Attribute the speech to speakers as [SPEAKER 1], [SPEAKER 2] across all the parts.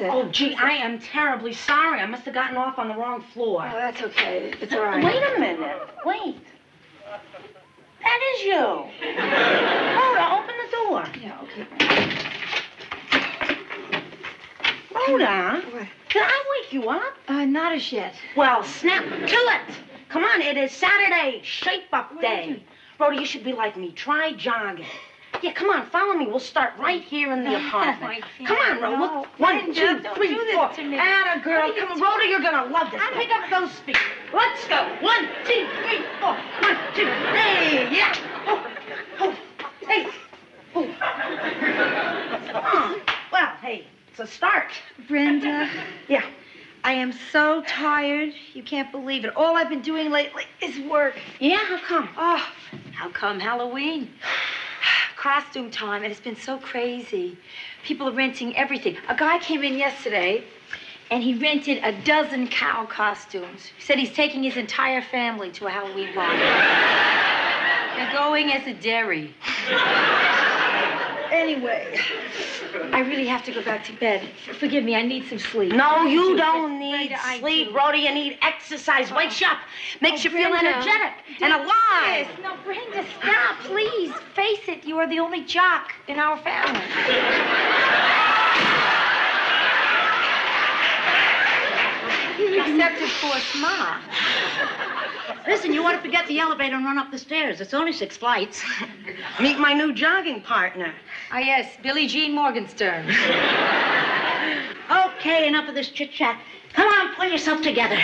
[SPEAKER 1] is it?
[SPEAKER 2] Oh, gee, I am terribly sorry. I must have gotten off on the wrong floor.
[SPEAKER 1] Oh, that's okay. It's all right.
[SPEAKER 2] Wait a minute. Wait. That is you. Rhoda, open the door.
[SPEAKER 1] Yeah, okay.
[SPEAKER 2] Rhoda,
[SPEAKER 1] What?
[SPEAKER 2] did I wake you up?
[SPEAKER 1] Uh, not as yet.
[SPEAKER 2] Well, snap to it. Come on, it is Saturday, shape up
[SPEAKER 1] What you
[SPEAKER 2] day. Rhoda, you should be like me. Try jogging. Yeah, come on, follow me. We'll start right here in the apartment. come on.
[SPEAKER 1] No.
[SPEAKER 2] Look, one, two, three,
[SPEAKER 1] do this to me.
[SPEAKER 2] Atta girl. Come on, Rhoda, you're gonna love this. I'll pick up those feet. Let's go. One, two, three, four. One, two, hey, yeah. Oh, oh, hey. Oh. Oh, Well, hey, it's a start.
[SPEAKER 1] Brenda,
[SPEAKER 2] Yeah.
[SPEAKER 1] I am so tired. You can't believe it. All I've been doing lately is work.
[SPEAKER 2] Yeah, how come?
[SPEAKER 1] Oh, how come Halloween? Costume time, and it's been so crazy. People are renting everything. A guy came in yesterday, and he rented a dozen cow costumes. He said he's taking his entire family to a Halloween party. They're going as a dairy. Anyway, I really have to go back to bed. Forgive me, I need some sleep.
[SPEAKER 2] No, you don't need
[SPEAKER 1] Brenda, I
[SPEAKER 2] sleep,
[SPEAKER 1] do.
[SPEAKER 2] Rhoda. You need exercise. Wakes you up. Makes
[SPEAKER 1] Oh,
[SPEAKER 2] you feel
[SPEAKER 1] Brenda.
[SPEAKER 2] energetic and alive.
[SPEAKER 1] this. No, Brenda, stop, please. Face it, you are the only jock in our family. Except, of course, Ma.
[SPEAKER 3] Listen, you ought to forget the elevator and run up the stairs. It's only six flights.
[SPEAKER 2] Meet my new jogging partner.
[SPEAKER 1] Ah, yes, Billie Jean Morgenstern.
[SPEAKER 3] Okay, enough of this chit chat. Come on, pull yourself together.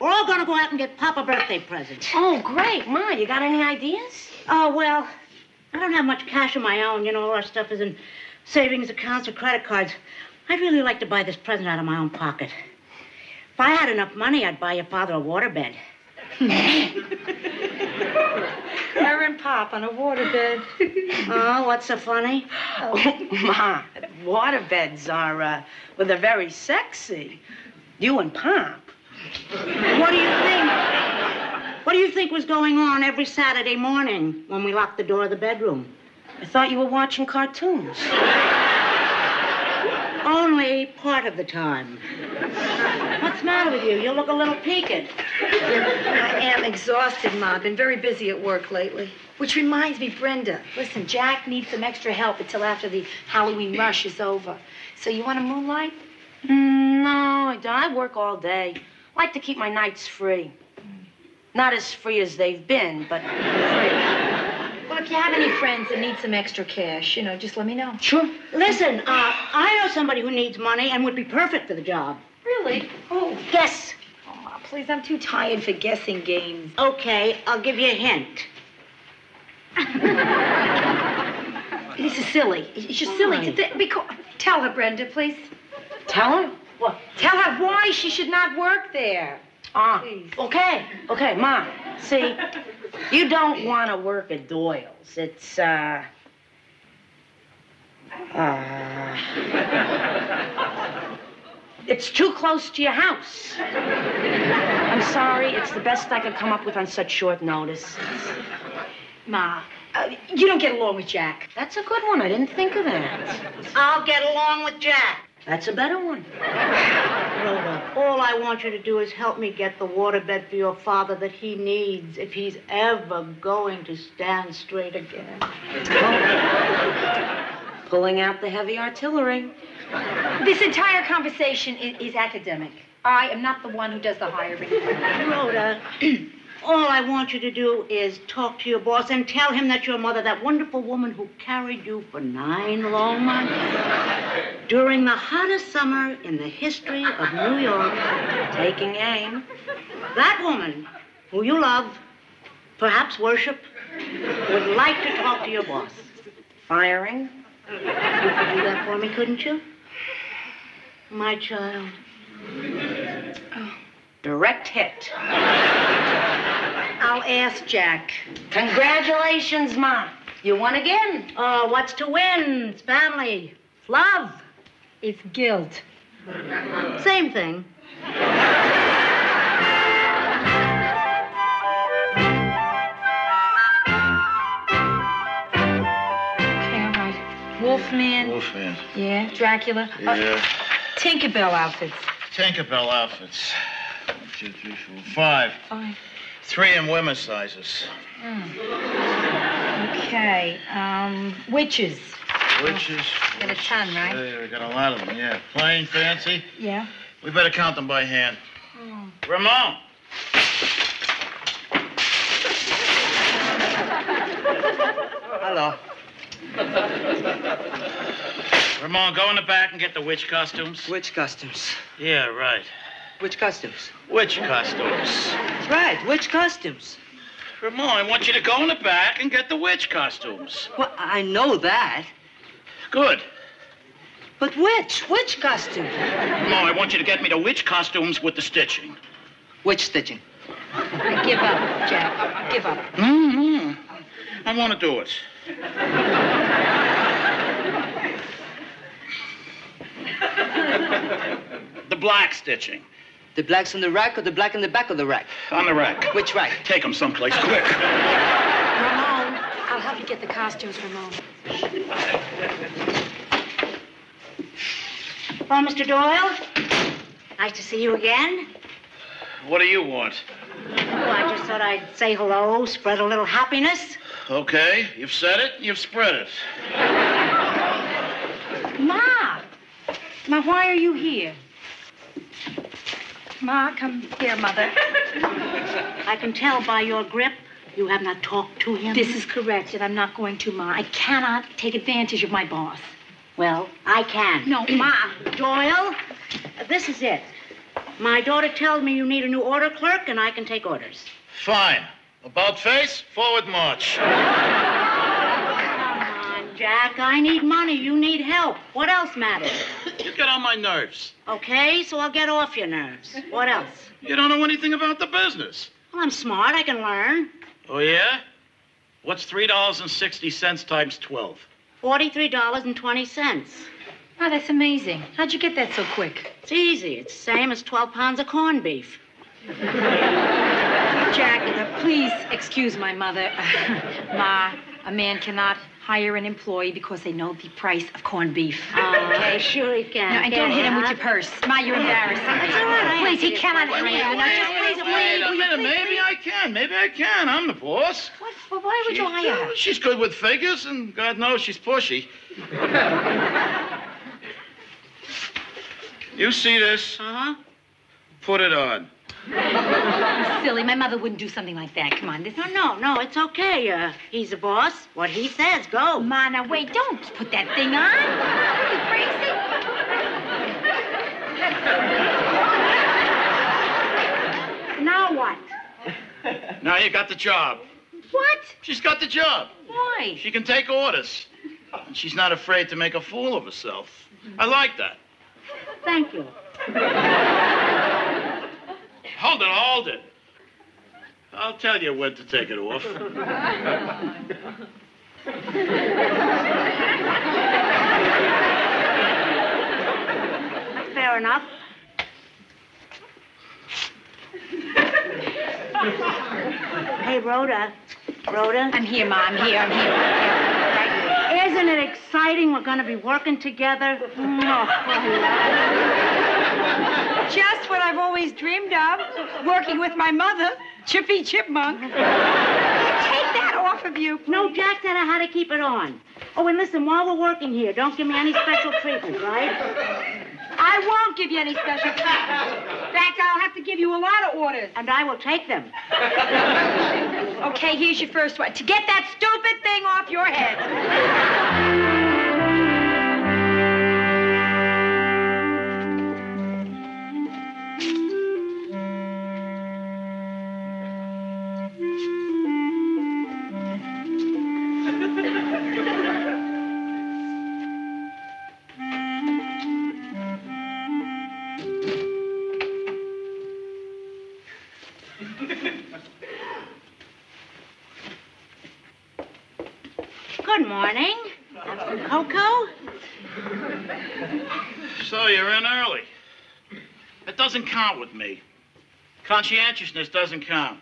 [SPEAKER 3] We're all gonna go out and get Papa birthday presents.
[SPEAKER 2] Oh, great, Ma. You got any ideas?
[SPEAKER 3] Oh, well, I don't have much cash of my own. You know, all our stuff is in savings accounts or credit cards. I'd really like to buy this present out of my own pocket. If I had enough money, I'd buy your father a waterbed.
[SPEAKER 1] Her and Pop on a waterbed.
[SPEAKER 3] Oh, what's so funny?
[SPEAKER 2] Oh, Ma, waterbeds are, uh, well, they're very sexy. You and Pop.
[SPEAKER 3] What do you think? What do you think was going on every Saturday morning when we locked the door of the bedroom?
[SPEAKER 2] I thought you were watching cartoons.
[SPEAKER 3] Only part of the time. What's the matter with you? You look a little peaked.
[SPEAKER 1] I am exhausted, Ma. I've been very busy at work lately. Which reminds me, Brenda, listen, Jack needs some extra help until after the Halloween rush is over. So you want a moonlight?
[SPEAKER 2] Mm, no, I don't. I work all day. Like to keep my nights free. Not as free as they've been, but free.
[SPEAKER 1] Well, if you have any friends that need some extra cash, you know, just let me know.
[SPEAKER 2] Sure.
[SPEAKER 3] Listen, uh, I know somebody who needs money and would be perfect for the job.
[SPEAKER 1] Really? Oh,
[SPEAKER 2] Guess.
[SPEAKER 1] oh, please, I'm too tired for guessing games.
[SPEAKER 3] Okay, I'll give you a hint.
[SPEAKER 1] This is silly. It's just silly to
[SPEAKER 3] Why?
[SPEAKER 1] think. Because, tell her, Brenda, please.
[SPEAKER 2] Tell her. What?
[SPEAKER 1] Tell her why she should not work there.
[SPEAKER 2] Ah,
[SPEAKER 1] Please.
[SPEAKER 2] okay, okay, Mom. See, you don't want to work at Doyle's. It's, uh, uh, it's too close to your house. I'm sorry, it's the best I could come up with on such short notice.
[SPEAKER 1] Ma, uh, you don't get along with Jack.
[SPEAKER 2] That's a good one. I didn't think of that.
[SPEAKER 3] I'll get along with Jack.
[SPEAKER 2] That's a better one.
[SPEAKER 3] Rhoda, all I want you to do is help me get the waterbed for your father that he needs if he's ever going to stand straight again.
[SPEAKER 2] Pulling out the heavy artillery.
[SPEAKER 1] This entire conversation is, is academic. I am not the one who does the hiring.
[SPEAKER 3] Rhoda, all I want you to do is talk to your boss and tell him that your mother, that wonderful woman who carried you for nine long months, during the hottest summer in the history of New York,
[SPEAKER 2] Taking aim.
[SPEAKER 3] that woman who you love, perhaps worship, would like to talk to your boss.
[SPEAKER 2] Firing.
[SPEAKER 3] You could do that for me, couldn't you? My child.
[SPEAKER 2] Direct hit.
[SPEAKER 1] I'll ask Jack.
[SPEAKER 2] Congratulations, Ma. You won again.
[SPEAKER 3] Uh, what's to win? It's family. It's love.
[SPEAKER 1] It's guilt.
[SPEAKER 3] Same thing.
[SPEAKER 1] Wolfman.
[SPEAKER 4] Wolfman.
[SPEAKER 1] Yeah, Dracula. Uh,
[SPEAKER 4] Yeah.
[SPEAKER 1] Tinkerbell outfits.
[SPEAKER 4] Tinkerbell outfits. One, two, three, four, five.
[SPEAKER 1] Fine.
[SPEAKER 4] Three in women's sizes.
[SPEAKER 1] Okay. Um, witches.
[SPEAKER 4] Witches.
[SPEAKER 1] Got a ton, right?
[SPEAKER 4] Yeah, we got a lot of them, yeah. Plain, fancy.
[SPEAKER 1] Yeah.
[SPEAKER 4] We better count them by hand. Ramon!
[SPEAKER 5] Hello.
[SPEAKER 4] Ramon, go in the back and get the witch costumes.
[SPEAKER 5] Which costumes?
[SPEAKER 4] Yeah, right.
[SPEAKER 5] Which costumes?
[SPEAKER 4] Witch costumes.
[SPEAKER 5] Right, which costumes?
[SPEAKER 4] Ramon, I want you to go in the back and get the witch costumes.
[SPEAKER 5] Well, I know that.
[SPEAKER 4] Good.
[SPEAKER 5] But which? Which costume?
[SPEAKER 4] Ramon, I want you to get me the witch costumes with the stitching.
[SPEAKER 5] Which stitching?
[SPEAKER 1] I Give up, Jack. Give up.
[SPEAKER 4] Mm-hmm. I want to do it. Black stitching.
[SPEAKER 5] The black's on the rack or the black in the back of the rack?
[SPEAKER 4] On the rack.
[SPEAKER 5] Which rack?
[SPEAKER 4] Take them someplace quick.
[SPEAKER 1] Ramon, I'll help you get the costumes, Ramon.
[SPEAKER 3] Oh, Mr. Doyle? Nice to see you again.
[SPEAKER 4] What do you want?
[SPEAKER 3] Oh, I just thought I'd say hello, spread a little happiness.
[SPEAKER 4] Okay, you've said it, you've spread it.
[SPEAKER 1] Ma! Ma, why are you here? Ma, come here, Mother.
[SPEAKER 3] I can tell by your grip you have not talked to him.
[SPEAKER 1] This is correct, and I'm not going to, Ma. I cannot take advantage of my boss.
[SPEAKER 3] Well, I can.
[SPEAKER 1] No, Ma.
[SPEAKER 3] Doyle, this is it. My daughter tells me you need a new order clerk, and I can take orders.
[SPEAKER 4] Fine. About face, forward march.
[SPEAKER 3] Come on, Jack. I need money. You need help. What else matters?
[SPEAKER 4] You get on my nerves.
[SPEAKER 3] Okay, so I'll get off your nerves. What else?
[SPEAKER 4] You don't know anything about the business.
[SPEAKER 3] Well, I'm smart. I can learn.
[SPEAKER 4] Oh, yeah? What's $3.60 times 12?
[SPEAKER 3] Forty-three dollars and twenty cents.
[SPEAKER 1] Oh, that's amazing. How'd you get that so quick?
[SPEAKER 3] It's easy. It's the same as twelve pounds of corned beef.
[SPEAKER 1] Jack, uh, please excuse my mother. Ma, a man cannot hire an employee because they know the price of corned beef.
[SPEAKER 3] Okay, sure he can.
[SPEAKER 1] No, and don't hit him with your purse. Ma, you're embarrassing.
[SPEAKER 3] That's all right.
[SPEAKER 1] Please, he cannot hire you. Now, just please,
[SPEAKER 4] wait
[SPEAKER 1] please,
[SPEAKER 4] a minute. Maybe I can. Maybe I can. I'm the boss.
[SPEAKER 1] What, well, why would you hire her?
[SPEAKER 4] She's good with figures, and God knows she's pushy. you see this?
[SPEAKER 3] Uh-huh.
[SPEAKER 4] Put it on.
[SPEAKER 1] Silly, my mother wouldn't do something like that. Come on, this
[SPEAKER 3] No, no, no, it's okay. Uh, he's a boss. What he says, go.
[SPEAKER 1] Ma, now wait, don't put that thing on. Are you crazy? now what?
[SPEAKER 4] Now you got the job.
[SPEAKER 1] What?
[SPEAKER 4] She's got the job.
[SPEAKER 1] Why?
[SPEAKER 4] She can take orders. And she's not afraid to make a fool of herself. I like that.
[SPEAKER 3] Thank you.
[SPEAKER 4] Hold it, hold it. I'll tell you when to take it off.
[SPEAKER 3] Fair enough. hey, Rhoda. Rhoda.
[SPEAKER 1] I'm here, Ma. I'm here. I'm here.
[SPEAKER 3] Isn't it exciting? We're going to be working together. Mm, oh,
[SPEAKER 1] Just what I've always dreamed of, working with my mother, Chippy Chipmunk. Take that off of you.
[SPEAKER 3] no, Jack said I had to keep it on. Oh, and listen, while we're working here, don't give me any special treatment, right?
[SPEAKER 1] I won't give you any special treatment. In fact, I'll have to give you a lot of orders.
[SPEAKER 3] And I will take them.
[SPEAKER 1] Okay, here's your first one. To get that stupid thing off your head.
[SPEAKER 4] Doesn't count with me. Conscientiousness doesn't count.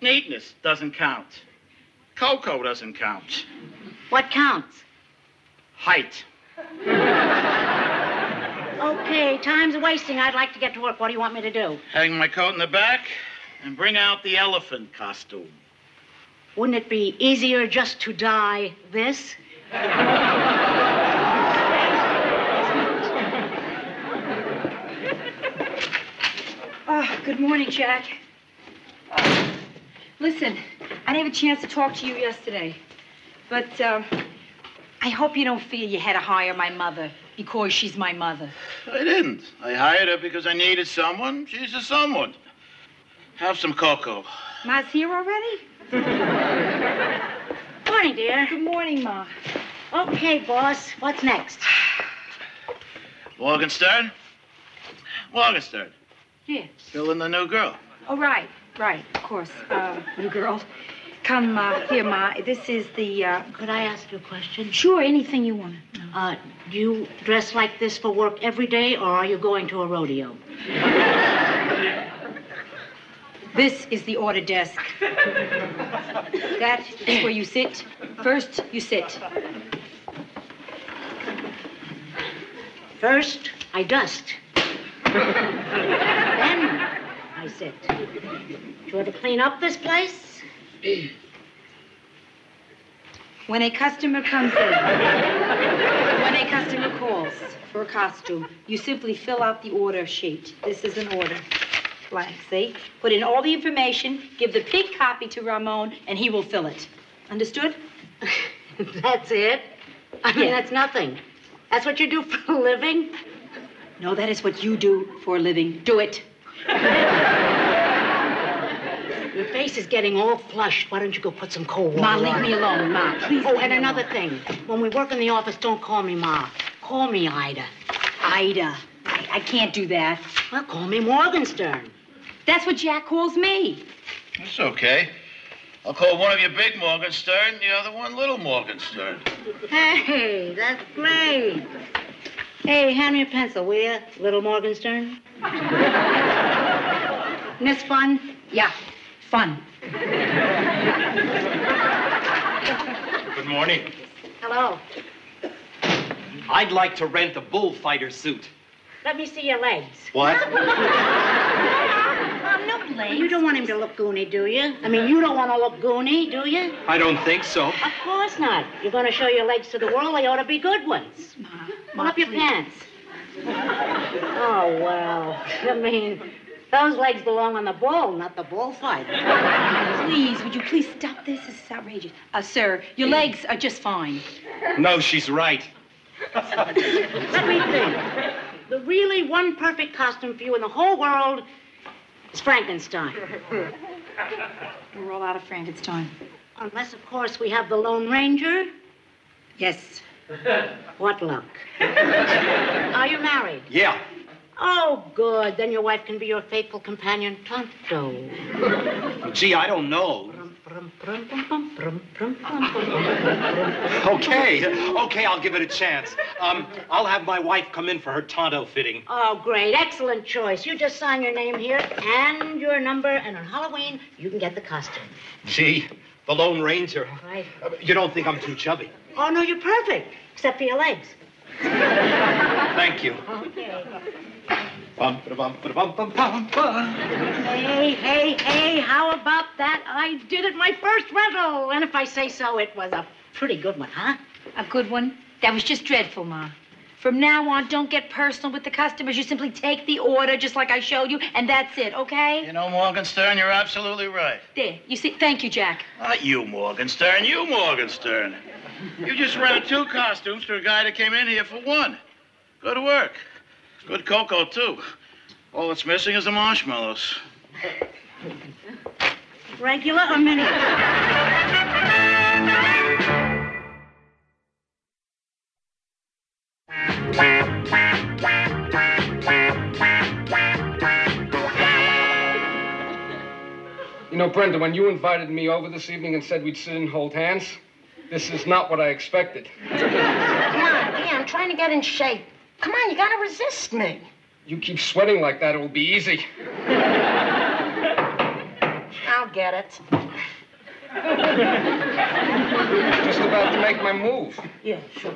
[SPEAKER 4] Neatness doesn't count. Cocoa doesn't count.
[SPEAKER 3] What counts?
[SPEAKER 4] Height.
[SPEAKER 3] Okay, Okay, time's wasting. I'd like to get to work. What do you want me to do?
[SPEAKER 4] Hang my coat in the back and bring out the elephant costume.
[SPEAKER 3] Wouldn't it be easier just to dye this?
[SPEAKER 1] Oh, good morning, Jack. Uh, listen, I didn't have a chance to talk to you yesterday, but uh, I hope you don't feel you had to hire my mother because she's my mother.
[SPEAKER 4] I didn't. I hired her because I needed someone. She's a someone. Have some cocoa.
[SPEAKER 1] Ma's here already?
[SPEAKER 3] Morning, dear.
[SPEAKER 1] Good morning, Ma.
[SPEAKER 3] Okay, boss. What's next?
[SPEAKER 4] Morgenstern? Morgenstern.
[SPEAKER 1] Yeah.
[SPEAKER 4] Still in the new girl.
[SPEAKER 1] Oh, right, right, of course. Uh, new girl. Come uh, here, Ma. This is the. Uh,
[SPEAKER 3] Could I ask you a question?
[SPEAKER 1] sure, anything you want to know.
[SPEAKER 3] Uh, do you dress like this for work every day, or are you going to a rodeo?
[SPEAKER 1] This is the order desk. That is where you sit. First, you sit.
[SPEAKER 3] First, I dust. Then, I said, Do you want to clean up this place?
[SPEAKER 1] When a customer comes in, when a customer calls for a costume, you simply fill out the order sheet. This is an order. Blank, see? Put in all the information, give the pink copy to Ramon, and he will fill it. Understood?
[SPEAKER 3] That's it? I mean,
[SPEAKER 1] Yeah.
[SPEAKER 3] that's nothing. That's what you do for a living?
[SPEAKER 1] No, that is what you do for a living. Do it.
[SPEAKER 3] Your face is getting all flushed. Why don't you go put some cold water
[SPEAKER 1] Ma,
[SPEAKER 3] on
[SPEAKER 1] leave me alone, Ma. Please.
[SPEAKER 3] Oh, and another
[SPEAKER 1] alone.
[SPEAKER 3] thing. When we work in the office, don't call me Ma. Call me Ida.
[SPEAKER 1] Ida. I, I can't do that.
[SPEAKER 3] Well, call me Morgenstern.
[SPEAKER 1] That's what Jack calls me.
[SPEAKER 4] It's okay. I'll call one of you Big Morgenstern, the other one Little Morgenstern.
[SPEAKER 3] Hey, that's great. Hey, hand me a pencil, will you, little Morgenstern?
[SPEAKER 1] Isn't fun? Yeah, fun.
[SPEAKER 6] Good morning.
[SPEAKER 3] Hello.
[SPEAKER 6] I'd like to rent a bullfighter suit.
[SPEAKER 3] Let me see your legs.
[SPEAKER 6] What?
[SPEAKER 1] no legs.
[SPEAKER 3] You don't want him to look goony, do you? I mean, you don't want to look goony, do you?
[SPEAKER 6] I don't think so.
[SPEAKER 3] Of course not. You're going to show your legs to the world. They ought to be good ones. Ma, Pull up your pants. Oh, well. I mean, those legs belong on the bull, not the bullfighter.
[SPEAKER 1] Please, would you please stop this? This is outrageous. Uh, sir, your legs are just fine.
[SPEAKER 6] No, she's right.
[SPEAKER 3] Let me think. The really one perfect costume for you in the whole world is Frankenstein.
[SPEAKER 1] We're all out of Frankenstein.
[SPEAKER 3] Unless, of course, we have the Lone Ranger.
[SPEAKER 1] Yes.
[SPEAKER 3] What luck. Are you married?
[SPEAKER 6] Yeah.
[SPEAKER 3] Oh, good. Then your wife can be your faithful companion, Tonto.
[SPEAKER 6] Gee, I don't know okay, okay, I'll give it a chance. Um, I'll have my wife come in for her Tonto fitting.
[SPEAKER 3] Oh, great. Excellent choice. You just sign your name here and your number, and on Halloween, you can get the costume.
[SPEAKER 6] Gee, the Lone Ranger.
[SPEAKER 3] Right.
[SPEAKER 6] Uh, you don't think I'm too chubby?
[SPEAKER 3] Oh, no, you're perfect, except for your legs.
[SPEAKER 6] Thank you.
[SPEAKER 3] Okay.
[SPEAKER 6] Bum, ba-da-bum, ba-da-bum, bum, bum, bum.
[SPEAKER 3] Hey, hey, hey, how about that? I did it my first rental. And if I say so, it was a pretty good one, huh?
[SPEAKER 1] A good one? That was just dreadful, Ma. From now on, don't get personal with the customers. You simply take the order just like I showed you, and that's it, okay?
[SPEAKER 4] You know, Morgenstern, you're absolutely right.
[SPEAKER 1] There. You see, thank you, Jack.
[SPEAKER 4] Not you, Morgenstern. You, Morgenstern. You just rented two costumes for a guy that came in here for one. Good work. Good cocoa, too. All that's missing is the marshmallows.
[SPEAKER 3] Regular or mini?
[SPEAKER 7] You know, Brenda, when you invited me over this evening and said we'd sit and hold hands, this is not what I expected.
[SPEAKER 2] Come on, yeah, I'm trying to get in shape. Come on, you gotta resist me.
[SPEAKER 7] You keep sweating like that, it will be easy.
[SPEAKER 2] I'll get it.
[SPEAKER 7] Just about to make my move.
[SPEAKER 2] Yeah, sure.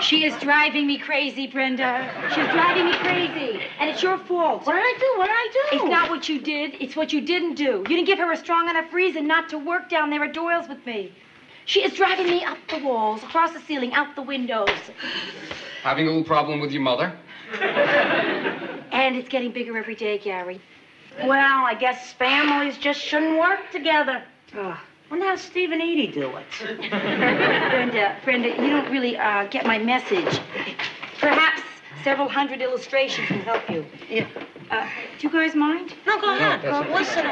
[SPEAKER 1] She is driving me crazy, Brenda. She's driving me crazy. And it's your fault.
[SPEAKER 2] What did I do? What did I do?
[SPEAKER 1] It's not what you did, it's what you didn't do. You didn't give her a strong enough reason not to work down there at Doyle's with me. She is driving me up the walls, across the ceiling, out the windows.
[SPEAKER 7] Having a little problem with your mother?
[SPEAKER 1] And it's getting bigger every day, Gary.
[SPEAKER 2] Well, I guess families just shouldn't work together.
[SPEAKER 1] Ugh.
[SPEAKER 2] Wonder how Steve and Edie do it.
[SPEAKER 1] Brenda, Brenda, you don't really uh, get my message. Perhaps several hundred illustrations will help you.
[SPEAKER 2] Yeah.
[SPEAKER 1] Uh, do you guys mind?
[SPEAKER 2] No, go ahead.
[SPEAKER 7] that's
[SPEAKER 2] Go, listen.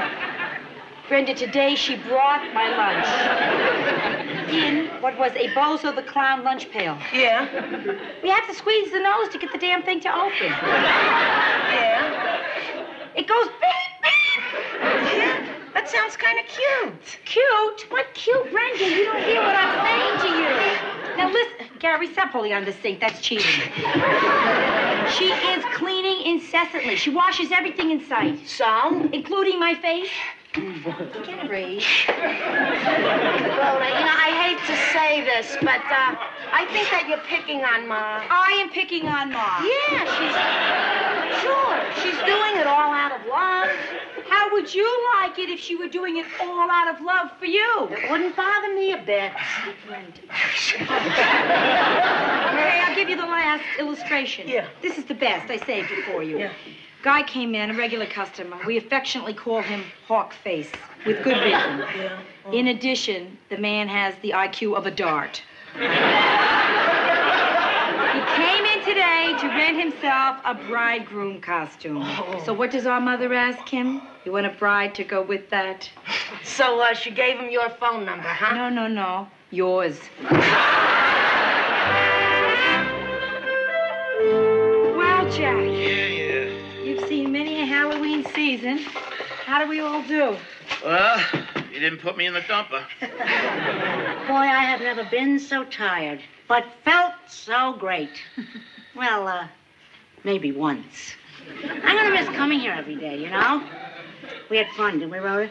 [SPEAKER 1] Brenda, today she brought my lunch in what was a Bozo the Clown lunch pail.
[SPEAKER 2] Yeah.
[SPEAKER 1] We have to squeeze the nose to get the damn thing to open.
[SPEAKER 2] Yeah.
[SPEAKER 1] It goes beep, beep.
[SPEAKER 2] Yeah. That sounds kind of cute.
[SPEAKER 1] Cute? What cute, Brenda? You don't hear what I'm saying to you. Now listen, Gary, stop pulling on the sink. That's cheating. she is cleaning incessantly. She washes everything in sight,
[SPEAKER 2] So?
[SPEAKER 1] including my face. Gary.
[SPEAKER 2] Rhoda, you know, I hate to say this, but uh, I think that you're picking on Ma.
[SPEAKER 1] I am picking on Ma.
[SPEAKER 2] Yeah, she's sure. She's doing it all out of love.
[SPEAKER 1] How would you like it if she were doing it all out of love for you?
[SPEAKER 2] It wouldn't bother me a bit.
[SPEAKER 1] Okay, I'll give you the last illustration.
[SPEAKER 2] Yeah.
[SPEAKER 1] This is the best. I saved it for you.
[SPEAKER 2] Yeah.
[SPEAKER 1] Guy came in, a regular customer. We affectionately call him Hawk Face, with good reason.
[SPEAKER 2] Yeah.
[SPEAKER 1] In addition, the man has the IQ of a dart. he came in today to rent himself a bridegroom costume. So what does our mother ask him? You want a bride to go with that?
[SPEAKER 2] So uh, she gave him your phone number, huh?
[SPEAKER 1] No, no, no. Yours. Well, Jack, a season. How do we all do?
[SPEAKER 4] Well, you didn't put me in the dumper.
[SPEAKER 3] Boy, I have never been so tired, but felt so great. Well, uh, maybe once. I'm gonna miss coming here every day, you know? We had fun, didn't we, Rhoda?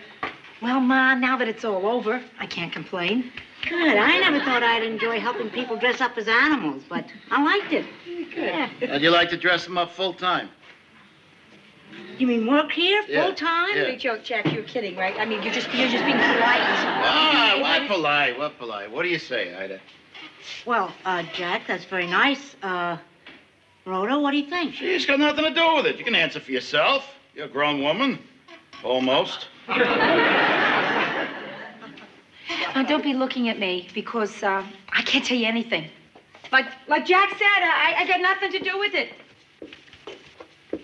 [SPEAKER 1] Well, Ma, now that it's all over, I can't complain.
[SPEAKER 3] Good. I never thought I'd enjoy helping people dress up as animals, but I liked it. Yeah.
[SPEAKER 4] How'd you like to dress them up full time?
[SPEAKER 3] You mean work here
[SPEAKER 4] Yeah,
[SPEAKER 3] full time?
[SPEAKER 4] yeah.
[SPEAKER 1] Big joke, Jack. You're kidding, right? I mean, you're just you're just being polite.
[SPEAKER 4] Ah, what polite, what polite. What do you say, Ida?
[SPEAKER 3] Well, uh, Jack, that's very nice. Uh, Rhoda, what do you think?
[SPEAKER 4] She's got nothing to do with it. You can answer for yourself. You're a grown woman. Almost.
[SPEAKER 1] Now, don't be looking at me because uh, I can't tell you anything. Like like Jack said, I, I got nothing to do with it.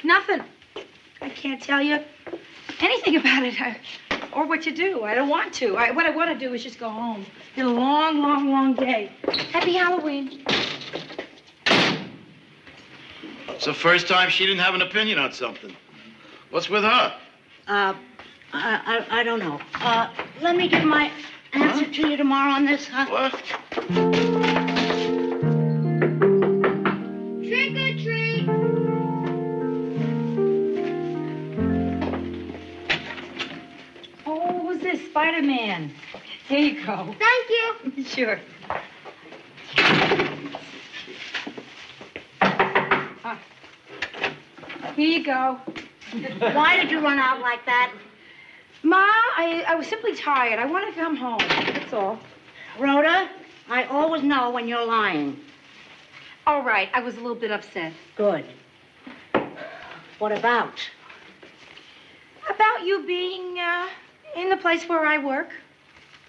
[SPEAKER 1] Nothing. I can't tell you anything about it uh, or what to do. I don't want to. I, what I want to do is just go home. It's been a long, long, long day. Happy Halloween.
[SPEAKER 4] It's the first time she didn't have an opinion on something. What's with her?
[SPEAKER 3] Uh, I, I, I don't know. Uh, let me give my answer to you tomorrow on this, huh?
[SPEAKER 4] What?
[SPEAKER 1] Spider-Man. Here you go.
[SPEAKER 8] Thank you.
[SPEAKER 1] Sure. Ah. Here you go.
[SPEAKER 3] Why did you run out like that?
[SPEAKER 1] Ma, I, I was simply tired. I wanted to come home. That's all.
[SPEAKER 3] Rhoda, I always know when you're lying.
[SPEAKER 1] All right, I was a little bit upset.
[SPEAKER 3] Good. What about?
[SPEAKER 1] About you being uh, in the place where I work.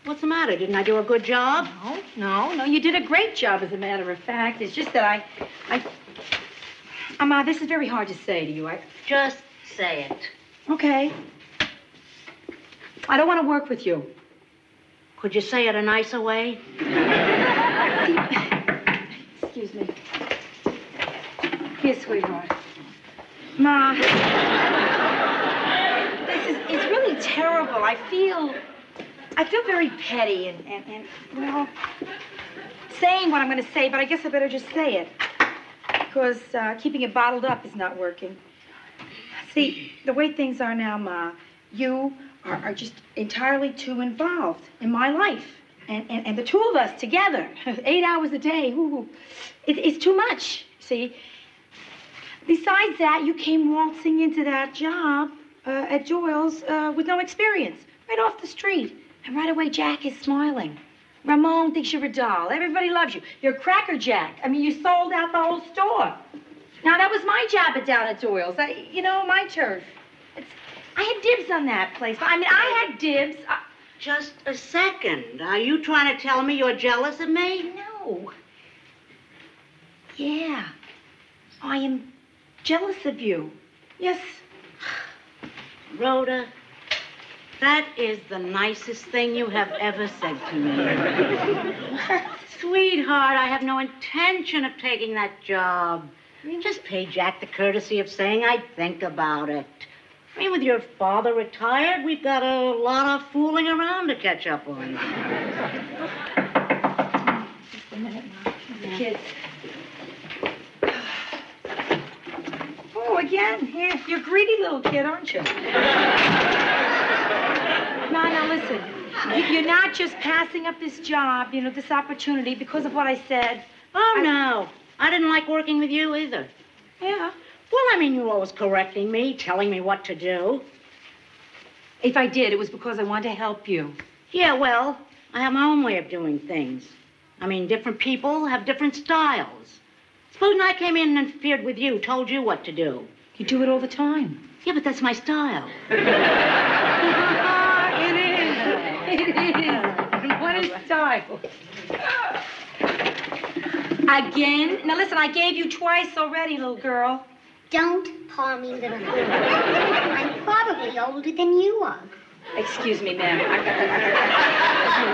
[SPEAKER 3] What's the matter? Didn't I do a good job?
[SPEAKER 1] No, no, no. You did a great job, as a matter of fact. It's just that I, I, uh, Ma, this is very hard to say to you. I,
[SPEAKER 3] Just say it.
[SPEAKER 1] okay. I don't want to work with you.
[SPEAKER 3] Could you say it a nicer way?
[SPEAKER 1] Excuse me. Here, sweetheart. Ma, this is, it's really terrible. I feel, I feel very petty and, and, and well, saying what I'm going to say, but I guess I better just say it. Because uh, keeping it bottled up is not working. See, the way things are now, Ma, you are, are just entirely too involved in my life. And, and, and the two of us together, eight hours a day, ooh, it, it's too much, see? Besides that, you came waltzing into that job uh, at Doyle's uh, with no experience, right off the street. And right away, Jack is smiling. Ramon thinks you're a doll. Everybody loves you. You're Cracker Jack. I mean, you sold out the whole store. Now, that was my job at down at Doyle's. I, you know, my turf. It's, I had dibs on that place. I mean, I had dibs. I,
[SPEAKER 3] Just a second. Are you trying to tell me you're jealous of me?
[SPEAKER 1] no. Yeah. I am jealous of you. Yes.
[SPEAKER 3] Rhoda, that is the nicest thing you have ever said to me. Sweetheart, I have no intention of taking that job. Just pay Jack the courtesy of saying I'd think about it. I mean, with your father retired, we've got a lot of fooling around to catch up on.
[SPEAKER 1] Just a minute, Mom. Kids. Oh, again. Yeah, you're a greedy little kid, aren't you? now, now, listen. You- You're not just passing up this job, you know, this opportunity because of what I said.
[SPEAKER 3] Oh,
[SPEAKER 1] I-
[SPEAKER 3] no. I didn't like working with you either.
[SPEAKER 1] Yeah.
[SPEAKER 3] Well, I mean, you were always correcting me, telling me what to do.
[SPEAKER 1] If I did, it was because I wanted to help you.
[SPEAKER 3] Yeah, well, I have my own way of doing things. I mean, different people have different styles. Supposing I came in and interfered with you, told you what to do.
[SPEAKER 1] You do it all the time.
[SPEAKER 3] Yeah, but that's my style.
[SPEAKER 1] it is. It is. What a style. Again? Now listen, I gave you twice already, little girl.
[SPEAKER 8] Don't call me little girl. I'm probably older than you are.
[SPEAKER 1] Excuse me, ma'am. I,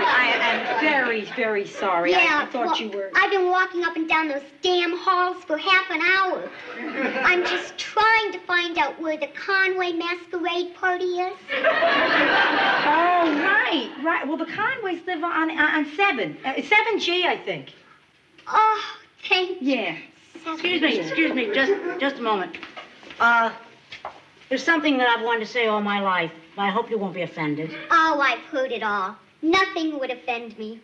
[SPEAKER 1] I, am very, very sorry.
[SPEAKER 8] Yeah,
[SPEAKER 1] I, thought
[SPEAKER 8] well,
[SPEAKER 1] you were.
[SPEAKER 8] I've been walking up and down those damn halls for half an hour. I'm just trying to find out where the Conway masquerade party is.
[SPEAKER 1] Oh, right, right. Well, the Conways live on on seven, uh, seven G, I think.
[SPEAKER 8] Oh, thank you.
[SPEAKER 1] Yeah.
[SPEAKER 3] Excuse me, excuse me, just just a moment. Uh, there's something that I've wanted to say all my life. I hope you won't be offended.
[SPEAKER 8] Oh, I've heard it all. Nothing would offend me.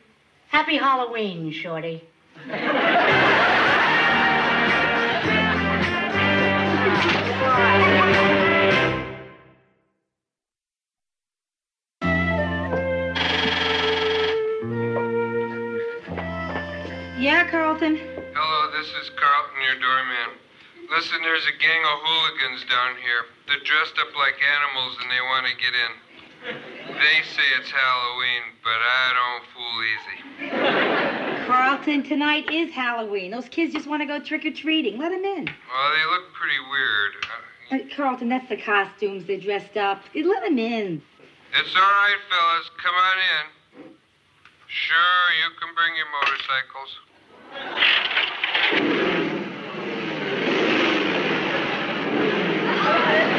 [SPEAKER 3] Happy Halloween, Shorty.
[SPEAKER 1] Yeah, Carlton.
[SPEAKER 9] Hello, this is Carlton, your doorman. Listen, there's a gang of hooligans down here. They're dressed up like animals and they want to get in. They say it's Halloween, but I don't fool easy.
[SPEAKER 1] Carlton, tonight is Halloween. Those kids just want to go trick or treating. Let them in.
[SPEAKER 9] Well, they look pretty weird. Uh,
[SPEAKER 1] Uh, Carlton, that's the costumes. They're dressed up. Let them in.
[SPEAKER 9] It's all right, fellas. Come on in. Sure, you can bring your motorcycles. Thank you.